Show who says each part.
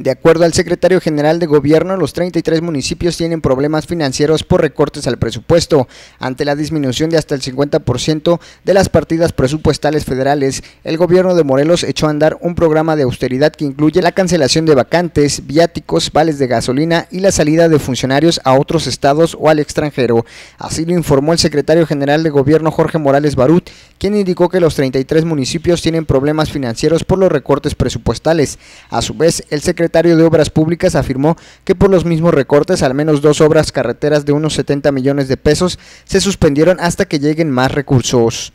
Speaker 1: De acuerdo al secretario general de Gobierno, los 33 municipios tienen problemas financieros por recortes al presupuesto. Ante la disminución de hasta el 50% de las partidas presupuestales federales, el gobierno de Morelos echó a andar un programa de austeridad que incluye la cancelación de vacantes, viáticos, vales de gasolina y la salida de funcionarios a otros estados o al extranjero. Así lo informó el secretario general de Gobierno Jorge Morales Barut, quien indicó que los 33 municipios tienen problemas financieros por los recortes presupuestales. A su vez, el secretario de Obras Públicas afirmó que por los mismos recortes, al menos dos obras carreteras de unos 70 millones de pesos se suspendieron hasta que lleguen más recursos.